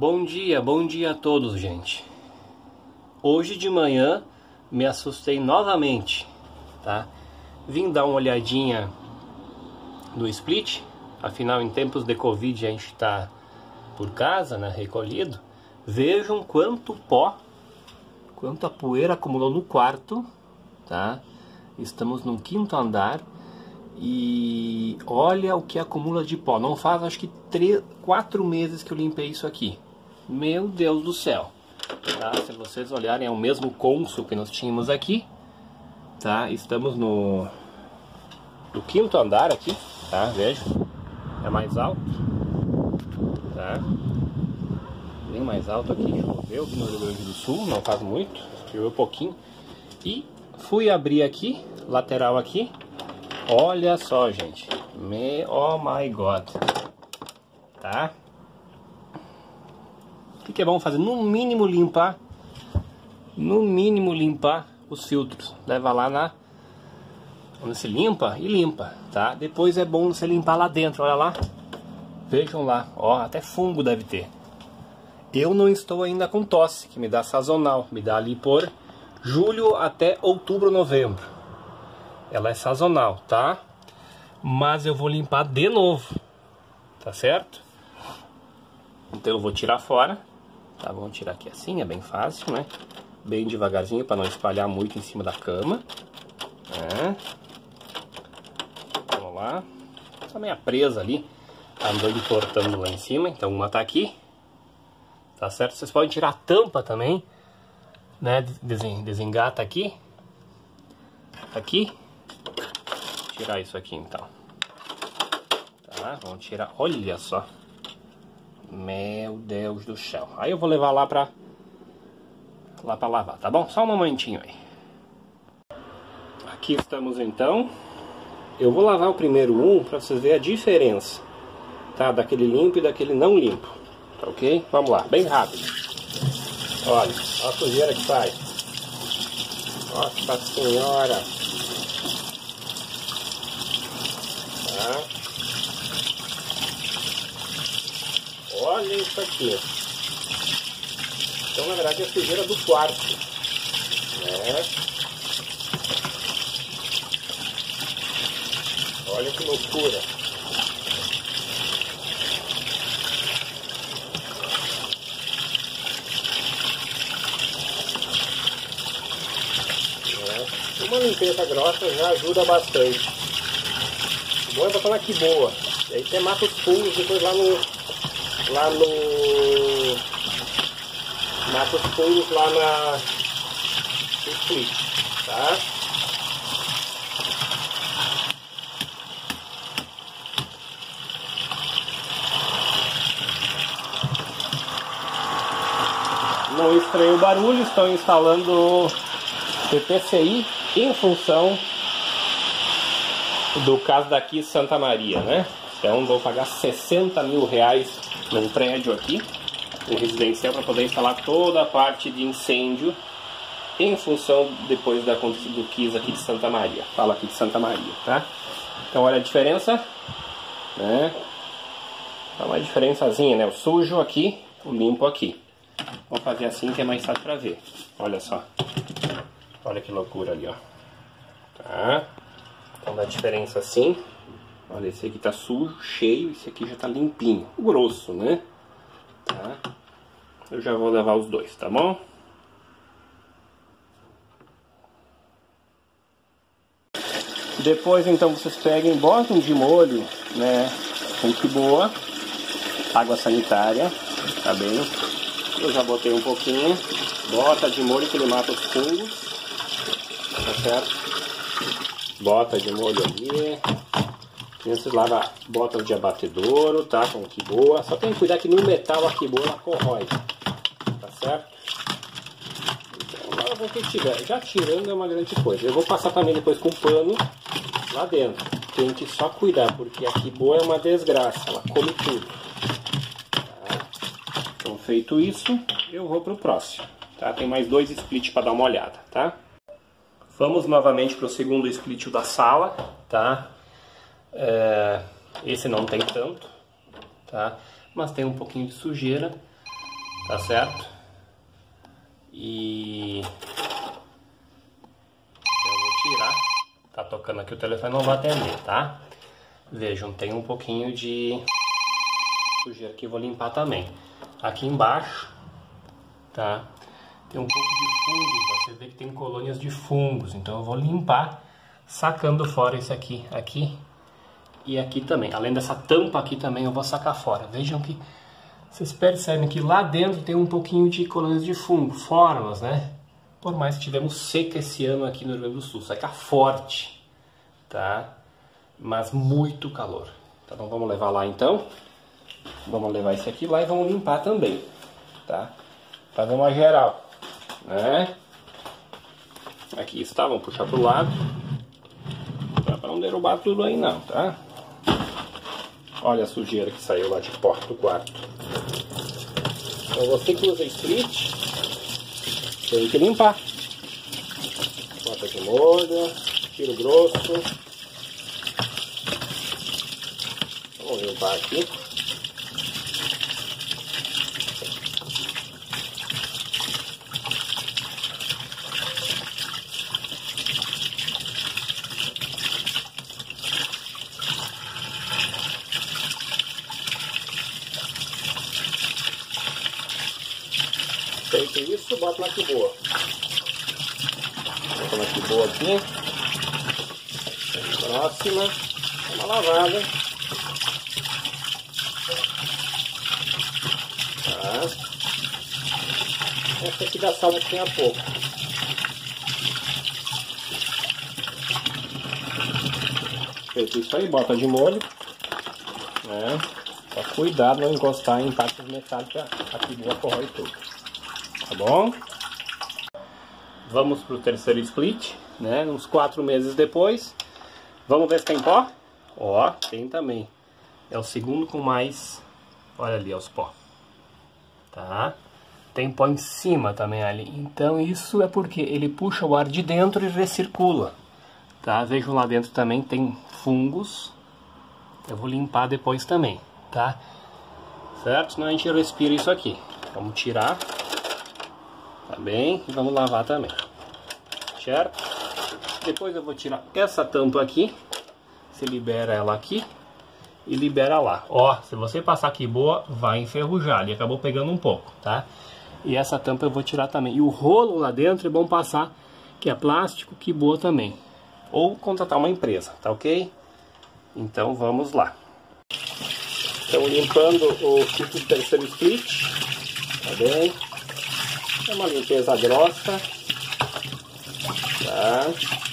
Bom dia, bom dia a todos, gente. Hoje de manhã me assustei novamente, tá? Vim dar uma olhadinha no split, afinal em tempos de Covid a gente está por casa, né, recolhido. Vejam quanto pó, quanta poeira acumulou no quarto, tá? Estamos no quinto andar e olha o que acumula de pó. Não faz acho que três, quatro meses que eu limpei isso aqui. Meu Deus do céu. Tá? Se vocês olharem, é o mesmo cônsul que nós tínhamos aqui. Tá? Estamos no, no quinto andar aqui, tá? Veja. É mais alto. Tá? Bem mais alto aqui. Choveu aqui no Rio Grande do Sul, não faz muito. Choveu pouquinho. E fui abrir aqui, lateral aqui. Olha só, gente. Me, oh my god. Tá? O que é bom fazer? No mínimo limpar, no mínimo limpar os filtros. Leva lá na onde se limpa e limpa, tá? Depois é bom você limpar lá dentro, olha lá. Vejam lá, ó, até fungo deve ter. Eu não estou ainda com tosse, que me dá sazonal, me dá ali por julho até outubro, novembro. Ela é sazonal, tá? Mas eu vou limpar de novo, tá certo? Então eu vou tirar fora Tá, vamos tirar aqui assim, é bem fácil, né? Bem devagarzinho para não espalhar muito em cima da cama. É. Vamos lá. Tá meio presa ali, andando e tortando lá em cima, então uma tá aqui. Tá certo? Vocês podem tirar a tampa também, né? Desengata aqui. Aqui. Tirar isso aqui então. Tá, vamos tirar, olha só. Meu Deus do céu. Aí eu vou levar lá pra, lá pra lavar, tá bom? Só um momentinho aí. Aqui estamos então. Eu vou lavar o primeiro um pra vocês verem a diferença, tá? Daquele limpo e daquele não limpo, tá ok? Vamos lá, bem rápido. Olha, olha a sujeira que sai. Nossa senhora. Tá? Olha isso aqui. Então, na verdade, é a sujeira do quarto. Né? Olha que loucura. É. Uma limpeza grossa já ajuda bastante. Bom é botar na que boa. E aí você mata os fungos depois lá no, lá no mata os fungos lá na split, tá? Não estranho o barulho, estão instalando PPCI em função do caso daqui Santa Maria, né? Então vou pagar 60 mil reais num prédio aqui, um residencial, para poder instalar toda a parte de incêndio em função depois da do KIS aqui de Santa Maria. Fala aqui de Santa Maria, tá? Então olha a diferença, né? Dá uma diferençazinha, né? O sujo aqui, o limpo aqui. Vou fazer assim que é mais fácil para ver. Olha só. Olha que loucura ali, ó. Tá? Então dá diferença assim. Olha, esse aqui tá sujo, cheio, esse aqui já tá limpinho. Grosso, né? Tá? Eu já vou levar os dois, tá bom? Depois, então, vocês peguem, botam de molho, né? Que boa. Água sanitária, tá bem? Eu já botei um pouquinho. Bota de molho que ele mata os fungos. Tá certo? Bota de molho ali. Você lava botas de abatedouro, tá? Com boa. Só tem que cuidar que no metal a boa ela corrói. Tá certo? Então lava o que tiver. Já tirando é uma grande coisa. Eu vou passar também depois com pano lá dentro. Tem que só cuidar, porque a boa é uma desgraça. Ela come tudo. Tá? Então feito isso, eu vou pro próximo. Tá? Tem mais dois splits para dar uma olhada, tá? Vamos novamente para o segundo split da sala, tá? É, esse não tem tanto, tá? Mas tem um pouquinho de sujeira. Tá certo? E... Eu vou tirar. Tá tocando aqui o telefone, não vou atender, tá? Vejam, tem um pouquinho de sujeira que vou limpar também. Aqui embaixo, tá? Tem um pouco de fungos, você vê que tem colônias de fungos, então eu vou limpar sacando fora isso aqui, aqui e aqui também. Além dessa tampa aqui também eu vou sacar fora. Vejam que vocês percebem que lá dentro tem um pouquinho de colônias de fungo, formas, né? Por mais que tivemos seca esse ano aqui no Rio Grande do Sul, seca forte, tá? Mas muito calor. Então vamos levar lá então. Vamos levar esse aqui lá e vamos limpar também, tá? Fazer uma geral, né? Aqui está, vamos puxar pro lado. Para não derrubar tudo aí não, tá? Olha a sujeira que saiu lá de porta do quarto. Então você que usa split, tem que limpar. Bota de molho, tiro grosso. Vamos limpar aqui. Feito isso, bota na que boa. Bota na que boa aqui. Próxima. Uma lavada. Tá. Essa aqui sala que tem a pouco. Feito isso aí, bota de molho. Né? Só cuidado não encostar em partes metálicas aqui boa corrói tudo tá bom? Vamos pro terceiro split, né? Uns quatro meses depois. Vamos ver se tem pó? Ó, tem também. É o segundo com mais... Olha ali, os pó. Tá? Tem pó em cima também ali. Então isso é porque ele puxa o ar de dentro e recircula. Tá? Vejam lá dentro também tem fungos. Eu vou limpar depois também, tá? Certo? Senão a gente respira isso aqui. Vamos tirar. Tá bem? E vamos lavar também. Certo? Depois eu vou tirar essa tampa aqui. Você libera ela aqui. E libera lá. Ó, se você passar aqui boa, vai enferrujar. Ele acabou pegando um pouco, tá? E essa tampa eu vou tirar também. E o rolo lá dentro é bom passar, que é plástico, que boa também. Ou contratar uma empresa, tá ok? Então vamos lá. Estamos limpando o kit do terceiro split. Tá bem? É uma limpeza grossa. Tá?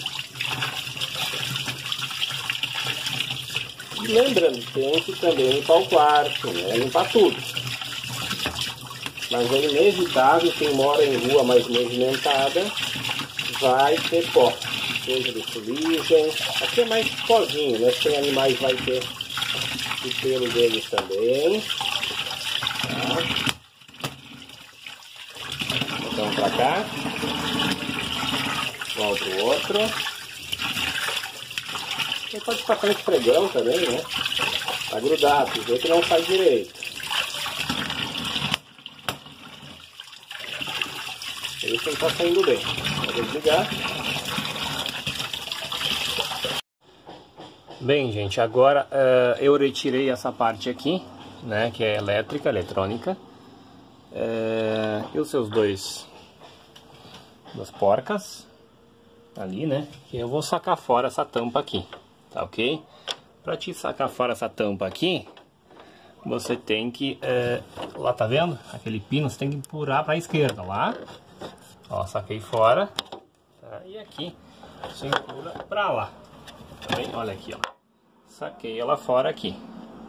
Lembrando, tem que também limpar o quarto, né? Limpar tudo. Mas é inevitável, quem mora em rua mais movimentada vai ter pó. Seja de fuligem, aqui é mais pozinho, né? Tem animais vai ter o pelo deles também. Tá? Então pra cá. Volta o outro. Pode passar esfregão também, né? Tá grudado, o jeito não faz direito. Esse não tá saindo bem. Vou desligar. Bem, gente, agora uh, eu retirei essa parte aqui, né, que é elétrica, eletrônica. É, e os seus dois das porcas ali, né? E eu vou sacar fora essa tampa aqui, tá ok? Para te sacar fora essa tampa aqui, você tem que, é, lá tá vendo? Aquele pino, você tem que empurrar para a esquerda, lá. Ó, saquei fora. Tá? E aqui, você empura para lá. Tá bem? Olha aqui, ó. Saquei ela fora aqui,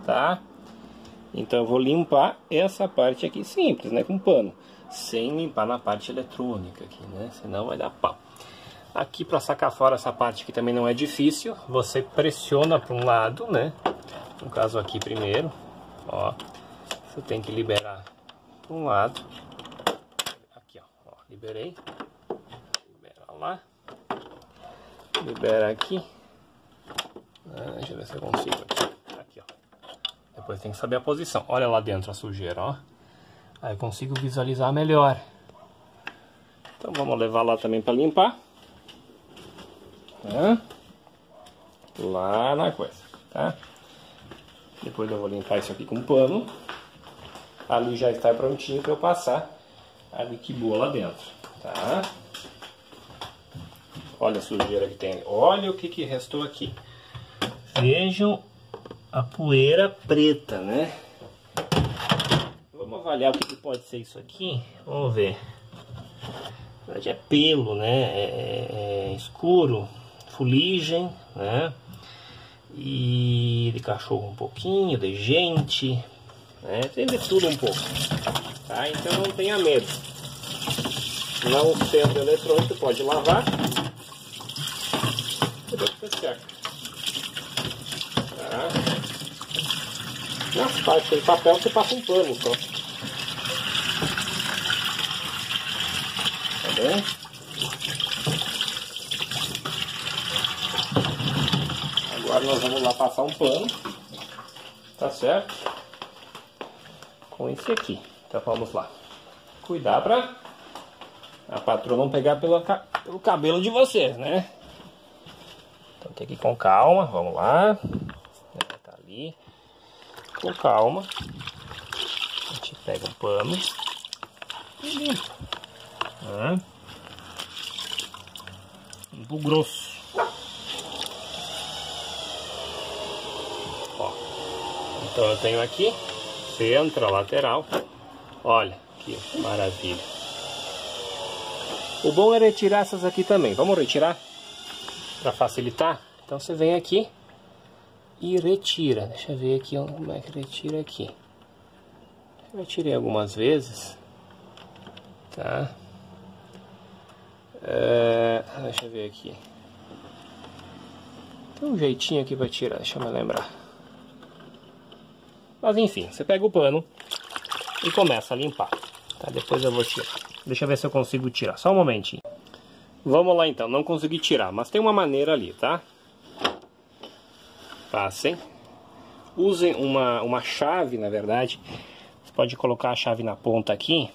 tá? Então eu vou limpar essa parte aqui simples, né, com pano, sem limpar na parte eletrônica aqui, né, senão vai dar pau. Aqui para sacar fora essa parte aqui também não é difícil, você pressiona para um lado, né, no caso aqui primeiro, ó, você tem que liberar para um lado, aqui ó, ó liberei, libera lá, libera aqui, ah, deixa eu ver se eu consigo aqui. Depois tem que saber a posição. Olha lá dentro a sujeira, ó. Aí eu consigo visualizar melhor. Então vamos levar lá também para limpar. Lá na coisa, tá? Depois eu vou limpar isso aqui com pano. Ali já está prontinho para eu passar a boa lá dentro, tá? Olha a sujeira que tem. Olha o que, que restou aqui. Vejam a poeira preta, né? Vamos avaliar o que, que pode ser isso aqui. Vamos ver. Na verdade é pelo, né? É, é, é escuro, fuligem, né? E de cachorro um pouquinho, de gente, né? Tem de tudo um pouco, tá? Então não tenha medo. Não sendo eletrônico, pode lavar. E vai ficar certo. Tá? Nas partes de papel você passa um pano só. Tá bem? Agora nós vamos lá passar um pano. Tá certo? Com esse aqui. Então vamos lá. Cuidar pra a patroa não pegar pelo, pelo cabelo de vocês, né? Então tem que ir com calma, vamos lá. Tá ali. Com calma. A gente pega um pano e limpa. Né? Limpo grosso. Então eu tenho aqui centro, lateral. Olha que maravilha. O bom é retirar essas aqui também. Vamos retirar? Para facilitar? Então você vem aqui e retira. Deixa eu ver aqui como é que retira aqui. Eu tirei algumas vezes. Tá? É, deixa eu ver aqui. Tem um jeitinho aqui para tirar, deixa eu me lembrar. Mas enfim, você pega o pano e começa a limpar. Tá? Depois eu vou tirar. Deixa eu ver se eu consigo tirar. Só um momentinho. Vamos lá então. Não consegui tirar, mas tem uma maneira ali, tá? Passem. Usem uma, uma chave, na verdade. Você pode colocar a chave na ponta aqui.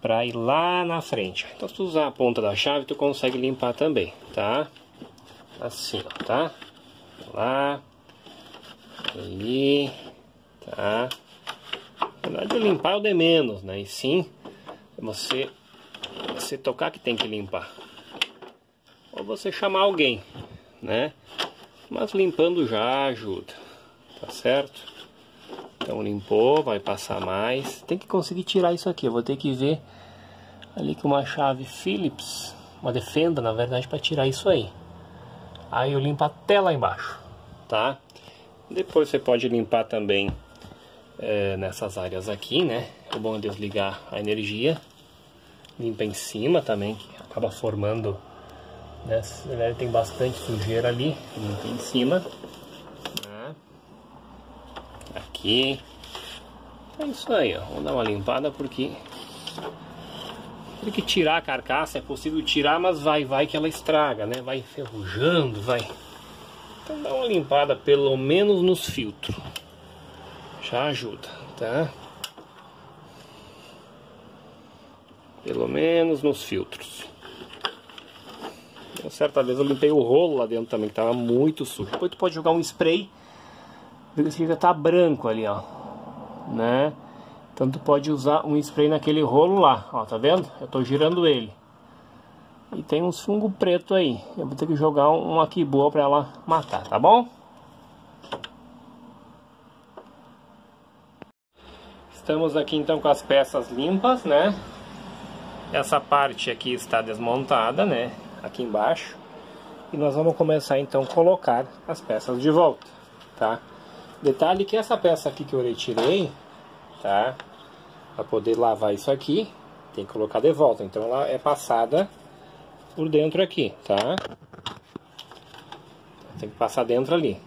Pra ir lá na frente. Então se tu usar a ponta da chave, tu consegue limpar também, tá? Assim, ó, tá? Lá. Ali. Tá? Na verdade, limpar é o de menos, né? E sim você, você tocar que tem que limpar. Ou você chamar alguém, né? Mas limpando já ajuda, tá certo? Então limpou, vai passar mais. Tem que conseguir tirar isso aqui. Eu vou ter que ver ali com uma chave Phillips, uma defenda na verdade, para tirar isso aí. Aí eu limpo até lá embaixo, tá? Depois você pode limpar também é, nessas áreas aqui, né? É bom desligar a energia limpa em cima também, que acaba formando, né? Tem bastante sujeira ali, limpa em cima. Né? Aqui. É isso aí, ó. Vamos dar uma limpada porque tem que tirar a carcaça, é possível tirar, mas vai, vai que ela estraga, né? Vai enferrujando, vai. Então dá uma limpada pelo menos nos filtros. Já ajuda, tá? Pelo menos nos filtros. Uma certa vez eu limpei o rolo lá dentro também, que estava muito sujo. Depois tu pode jogar um spray, ver se já tá branco ali, ó. Né? Então tu pode usar um spray naquele rolo lá, ó, tá vendo? Eu tô girando ele. E tem uns fungo preto aí. Eu vou ter que jogar um aqui boa para ela matar, tá bom? Estamos aqui então com as peças limpas, né? Essa parte aqui está desmontada, né? Aqui embaixo. E nós vamos começar então a colocar as peças de volta, tá? Detalhe que essa peça aqui que eu retirei, tá? Para poder lavar isso aqui, tem que colocar de volta. Então ela é passada por dentro aqui, tá? Tem que passar dentro ali,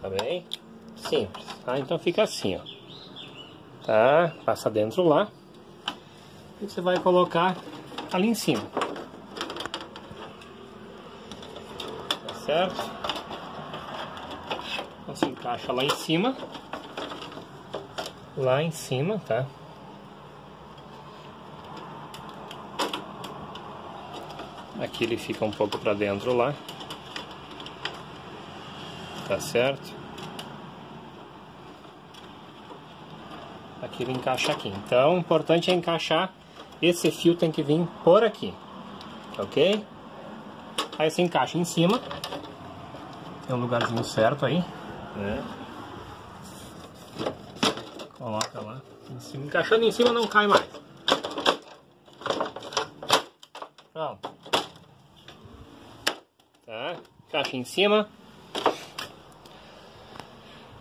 tá bem? Simples, tá? Então fica assim, ó. Tá? Passa dentro lá e você vai colocar ali em cima. Tá certo? Então encaixa lá em cima. lá em cima, tá? Aqui ele fica um pouco para dentro lá. Tá certo? Aqui ele encaixa aqui. Então, o importante é encaixar. Esse fio tem que vir por aqui. Ok? Aí você encaixa em cima. Tem um lugarzinho certo aí. Né? Coloca lá. Em cima. Encaixando em cima não cai mais. Pronto. Tá? Encaixa em cima.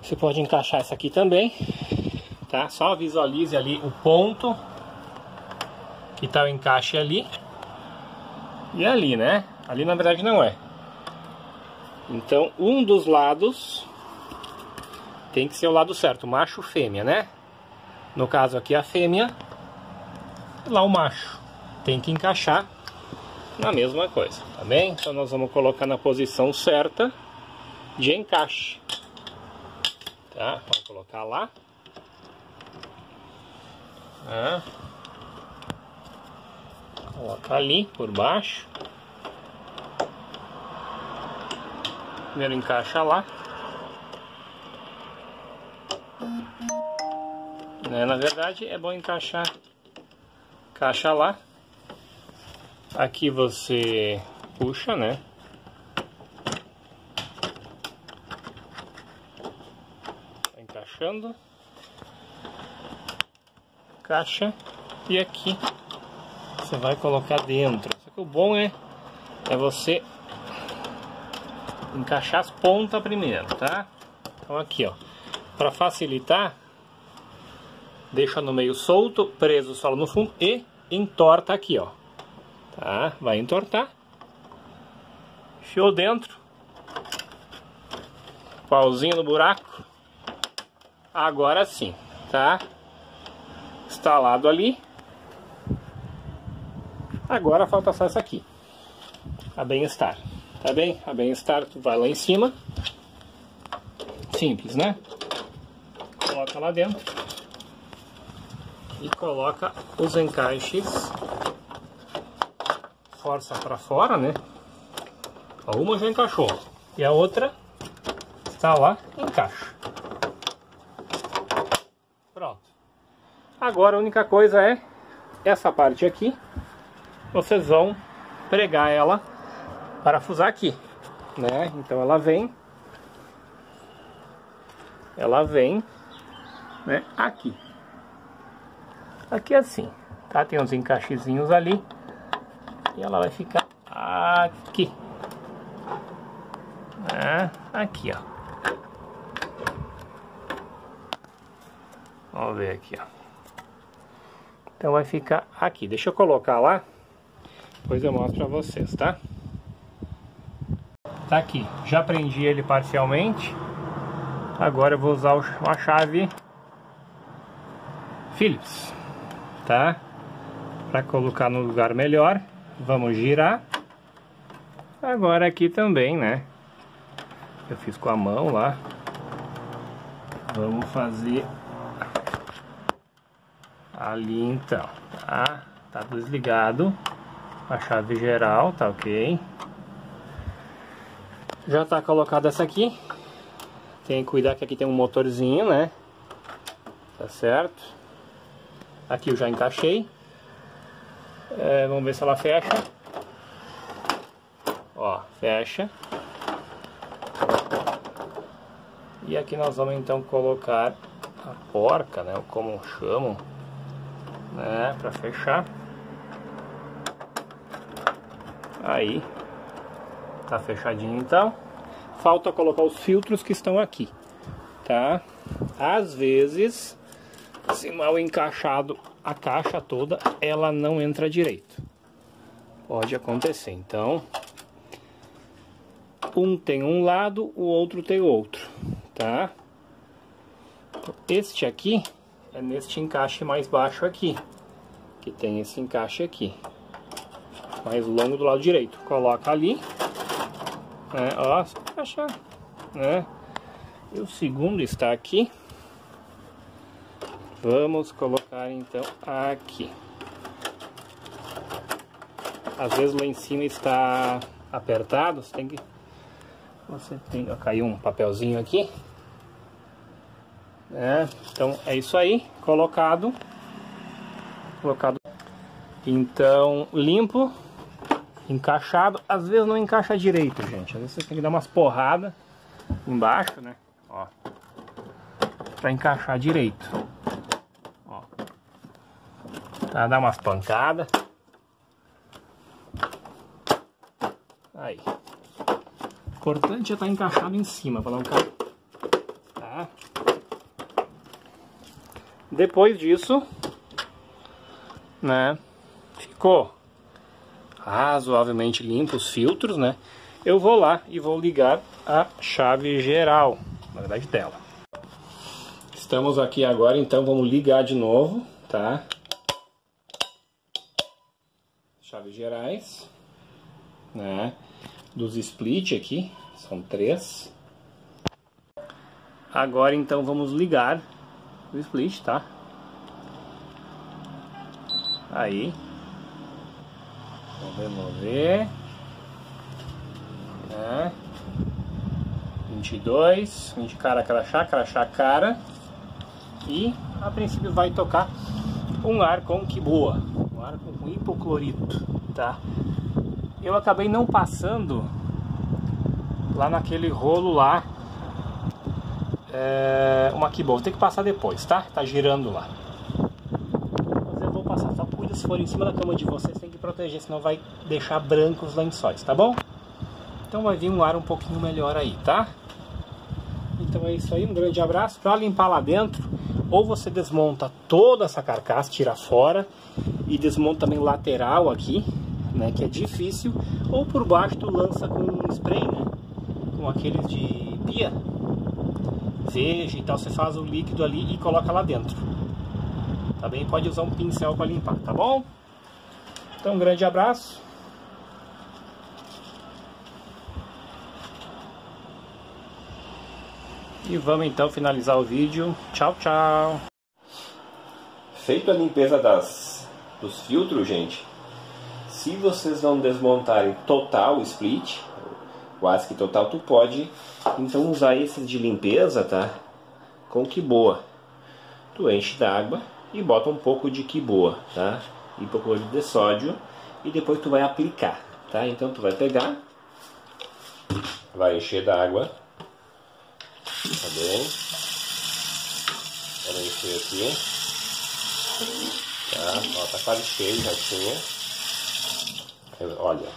Você pode encaixar essa aqui também. Tá? Só visualize ali o ponto que tá o encaixe ali. E ali, né? Ali na verdade não é. Então, um dos lados tem que ser o lado certo, macho fêmea, né? No caso aqui a fêmea, lá o macho. Tem que encaixar na mesma coisa, tá bem? Então nós vamos colocar na posição certa de encaixe. Tá? Vamos colocar lá. Tá? Coloca ali por baixo. Primeiro encaixa lá. Né? Na verdade é bom encaixar caixa lá. Aqui você puxa, né? Tá encaixando. Caixa. E aqui você vai colocar dentro. Só que o bom é, é você encaixar as pontas primeiro, tá? Então aqui, ó, para facilitar, deixa no meio solto, preso só no fundo e entorta aqui, ó. Tá? Vai entortar. Enfiou dentro. Pauzinho no buraco. Agora sim, tá? Instalado ali. Agora falta só essa aqui. A bem-estar. Tá bem? A bem-estar tu vai lá em cima. Simples, né? Coloca lá dentro. E coloca os encaixes. Força para fora, né? Uma já encaixou. E a outra está lá, encaixa. Pronto. Agora a única coisa é essa parte aqui. Vocês vão pregar ela parafusar aqui, né? Então ela vem, ela vem, né? Aqui, aqui assim, tá? Tem uns encaixezinhos ali e ela vai ficar aqui, né? Aqui, ó. Vamos ver aqui, ó. Então vai ficar aqui. Deixa eu colocar lá. Depois eu mostro pra vocês, tá? Tá aqui, já prendi ele parcialmente. Agora eu vou usar uma chave Phillips, tá? Para colocar no lugar melhor. Vamos girar. Agora aqui também, né? Eu fiz com a mão lá. Vamos fazer ali então, tá? Tá desligado a chave geral, tá ok? Já tá colocada essa aqui. Tem que cuidar que aqui tem um motorzinho, né? Tá certo? Aqui eu já encaixei. É, vamos ver se ela fecha. Ó, fecha. E aqui nós vamos então colocar a porca, né? Como chamam, né? Pra fechar. Aí. Tá fechadinho então. Falta colocar os filtros que estão aqui, tá? Às vezes, se mal encaixado a caixa toda, ela não entra direito. Pode acontecer. Então, um tem um lado, o outro tem outro, tá? Este aqui é neste encaixe mais baixo aqui, que tem esse encaixe aqui, mais longo do lado direito. Coloca ali é, ó, né? E o segundo está aqui. Vamos colocar então aqui. Às vezes lá em cima está apertado, você tem que... Você tem... Ó, caiu um papelzinho aqui. É, então é isso aí, colocado. Colocado. Então, limpo, encaixado. Às vezes não encaixa direito, gente. Às vezes você tem que dar umas porradas embaixo, né? Ó. Pra encaixar direito. Tá, dar umas pancadas. Aí. Importante é estar tá encaixado em cima, para não cair. Tá? Depois disso, né? Ficou razoavelmente limpo os filtros, né? Eu vou lá e vou ligar a chave geral, na verdade dela. Estamos aqui agora, então vamos ligar de novo, tá? Gerais, né? dos split aqui, são três. Agora então vamos ligar o split, tá? Aí. Vamos remover. É. 22, de cara, crachá, crachá, cara. E a princípio vai tocar um ar com que boa, um ar com hipoclorito, tá? eu acabei não passando lá naquele rolo lá é, uma boa. Vou ter que passar depois, tá? Tá girando lá. Mas eu vou passar. Só cuida se for em cima da cama de vocês, tem que proteger, senão vai deixar brancos lençóis, tá bom? Então vai vir um ar um pouquinho melhor aí, tá? Então é isso aí, um grande abraço. Para limpar lá dentro, ou você desmonta toda essa carcaça, tira fora e desmonta também lateral aqui, né, que é difícil, ou por baixo tu lança com um spray, né, com aqueles de pia, veja e tal, você faz o líquido ali e coloca lá dentro. Também tá pode usar um pincel para limpar, tá bom? Então um grande abraço. E vamos então finalizar o vídeo. Tchau, tchau. Feito a limpeza das, dos filtros, gente, se vocês não desmontarem total o split, quase que total, tu pode então usar esses de limpeza, tá? Com que boa. Tu enche d'água e bota um pouco de que boa, tá? Hipoclorito de sódio e depois tu vai aplicar, tá? Então tu vai pegar, vai encher d'água, tá bem? Vamos encher aqui, tá? Ó, tá quase cheio já tinha. Olha.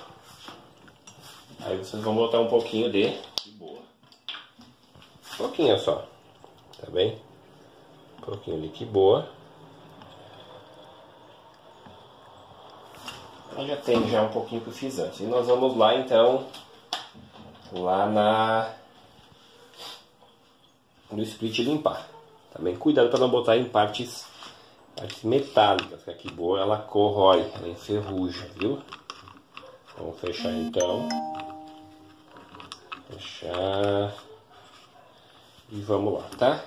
Aí vocês vão botar um pouquinho de, de boa. Um pouquinho só. Tá bem? Um pouquinho de que boa. Eu já tem já um pouquinho que eu fiz antes. E nós vamos lá então. Lá na. No split limpar. Também cuidado para não botar em partes, partes metálicas, que aqui boa ela corrói, ela enferruja, viu? Vamos fechar então. Fechar. E vamos lá, tá?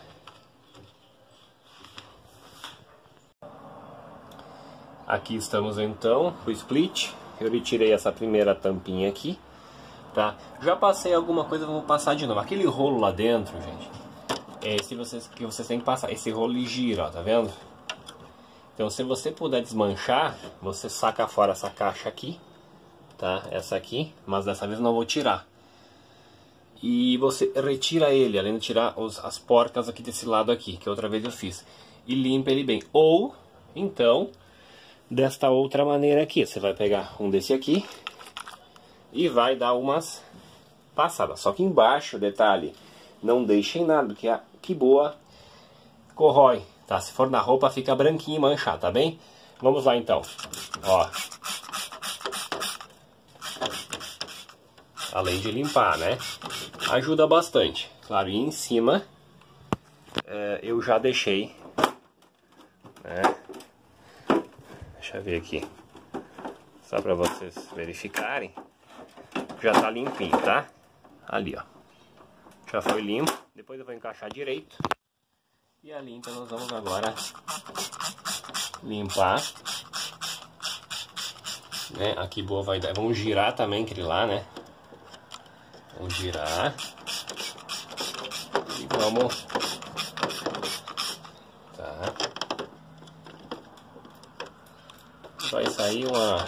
Aqui estamos então, o split. Eu retirei essa primeira tampinha aqui, tá? Já passei alguma coisa, vou passar de novo. Aquele rolo lá dentro, gente, é esse vocês, que vocês têm que passar. Esse rolo gira, ó, tá vendo? Então, se você puder desmanchar, você saca fora essa caixa aqui tá? Essa aqui, mas dessa vez não vou tirar. E você retira ele, além de tirar os, as porcas aqui desse lado aqui, que outra vez eu fiz. E limpa ele bem. Ou, então, desta outra maneira aqui. Você vai pegar um desse aqui e vai dar umas passadas. Só que embaixo, detalhe, não deixem nada, porque a que boa corrói, tá? Se for na roupa fica branquinho e manchado, tá bem? Vamos lá então. Ó, além de limpar, né? Ajuda bastante. Claro, e em cima é, eu já deixei, né? Deixa eu ver aqui, só para vocês verificarem. Já tá limpinho, tá? Ali, ó. Já foi limpo. Depois eu vou encaixar direito. E ali então nós vamos agora limpar. Né? Aqui boa vai dar. Vamos girar também aquele lá, né? Vamos girar. E vamos. Tá. Vai sair uma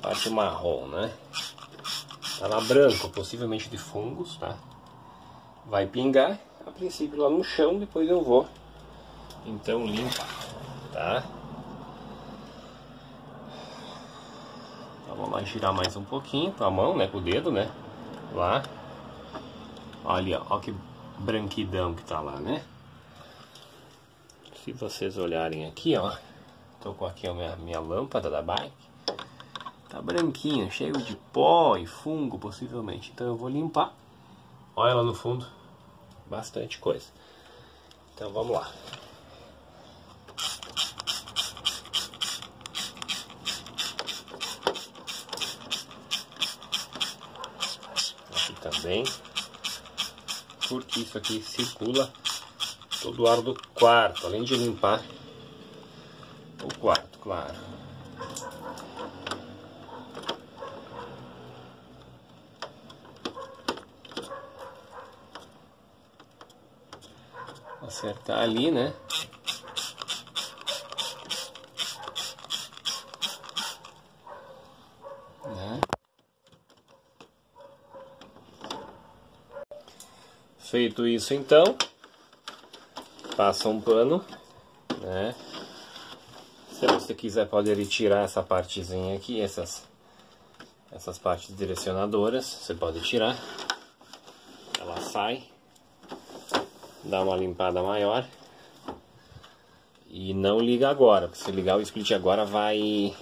parte marrom, né? Tá lá branco, possivelmente de fungos, tá? Vai pingar, a princípio lá no chão, depois eu vou então limpar, tá? Então vamos lá girar mais um pouquinho com a mão, né? Com o dedo, né? Lá. Olha, ó que branquidão que tá lá, né? Se vocês olharem aqui, ó. Tô com aqui a minha, minha lâmpada da bike. Tá branquinho, cheio de pó e fungo, possivelmente. Então eu vou limpar. Olha lá no fundo. Bastante coisa. Então vamos lá. Aqui também. Porque isso aqui circula todo o ar do quarto, além de limpar o quarto, claro. Acertar ali, né? Feito isso então, passa um pano, né? Se você quiser pode retirar essa partezinha aqui, essas essas partes direcionadoras, você pode tirar. Ela sai, dá uma limpada maior. E não liga agora, porque se ligar o split agora vai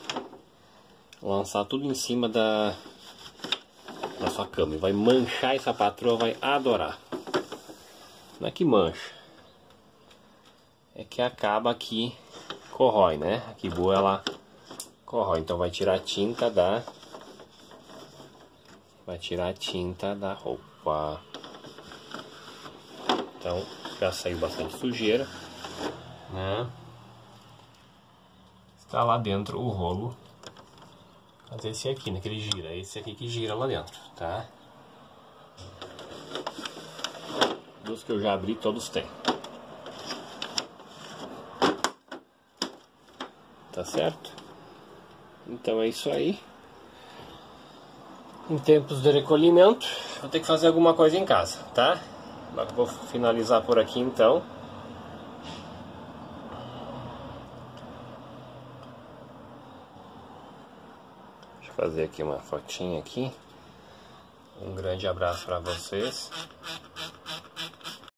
lançar tudo em cima da, da sua cama. E vai manchar essa patroa, vai adorar. Não é que mancha, é que acaba aqui corrói, né? Aqui boa ela corrói, então vai tirar a tinta da vai tirar a tinta da roupa. Então já saiu bastante sujeira, né? Está lá dentro o rolo. Mas esse aqui, né? Que ele gira. Esse aqui que gira lá dentro, tá? Que eu já abri, todos têm. Tá certo? Então é isso aí. Em tempos de recolhimento, vou ter que fazer alguma coisa em casa, tá? Vou finalizar por aqui então. Deixa eu fazer aqui uma fotinha aqui. Um grande abraço para vocês.